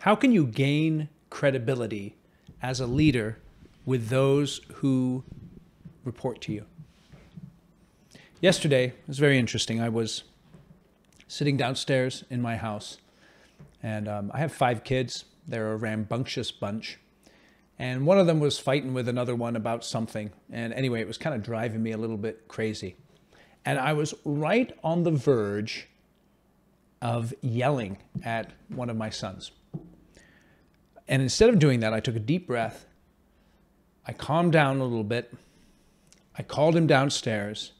How can you gain credibility as a leader with those who report to you? Yesterday was very interesting. I was sitting downstairs in my house, and um, I have five kids. They're a rambunctious bunch. And one of them was fighting with another one about something. And anyway, it was kind of driving me a little bit crazy. And I was right on the verge of yelling at one of my sons. And instead of doing that, I took a deep breath. I calmed down a little bit. I called him downstairs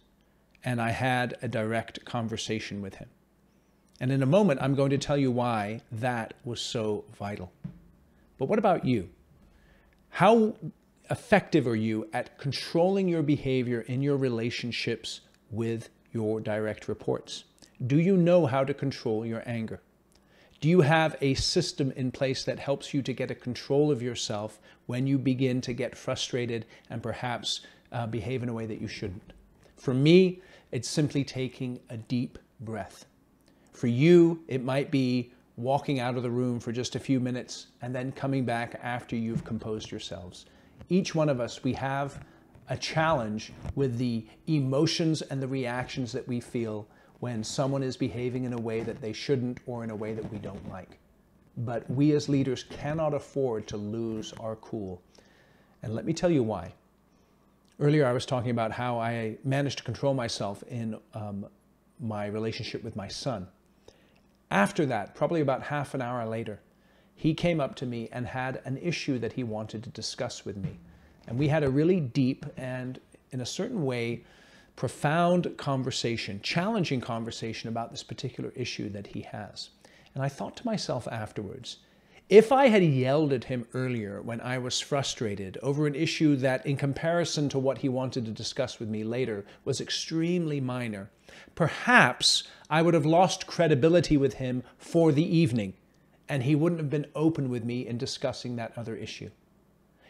and I had a direct conversation with him. And in a moment, I'm going to tell you why that was so vital. But what about you? How effective are you at controlling your behavior in your relationships with your direct reports? Do you know how to control your anger? Do you have a system in place that helps you to get a control of yourself when you begin to get frustrated and perhaps uh, behave in a way that you shouldn't? For me, it's simply taking a deep breath. For you, it might be walking out of the room for just a few minutes and then coming back after you've composed yourselves. Each one of us, we have a challenge with the emotions and the reactions that we feel when someone is behaving in a way that they shouldn't or in a way that we don't like. But we as leaders cannot afford to lose our cool. And let me tell you why. Earlier, I was talking about how I managed to control myself in um, my relationship with my son. After that, probably about half an hour later, he came up to me and had an issue that he wanted to discuss with me. And we had a really deep and, in a certain way, profound conversation, challenging conversation about this particular issue that he has. And I thought to myself afterwards, if I had yelled at him earlier when I was frustrated over an issue that, in comparison to what he wanted to discuss with me later, was extremely minor, perhaps I would have lost credibility with him for the evening, and he wouldn't have been open with me in discussing that other issue.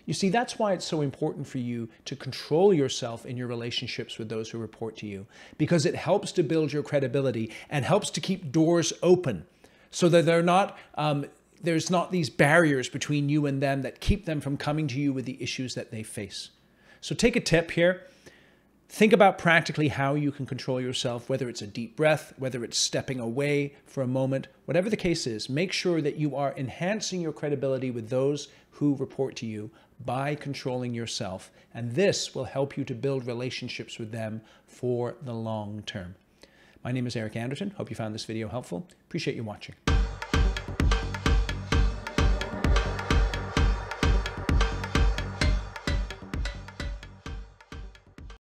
You see, that's why it's so important for you to control yourself in your relationships with those who report to you, because it helps to build your credibility and helps to keep doors open so that they're not, um, there's not these barriers between you and them that keep them from coming to you with the issues that they face. So take a tip here. Think about practically how you can control yourself, whether it's a deep breath, whether it's stepping away for a moment, whatever the case is, make sure that you are enhancing your credibility with those who report to you by controlling yourself. And this will help you to build relationships with them for the long term. My name is Eric Anderton. Hope you found this video helpful. Appreciate you watching.